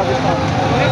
Pakistan Noor Pakistan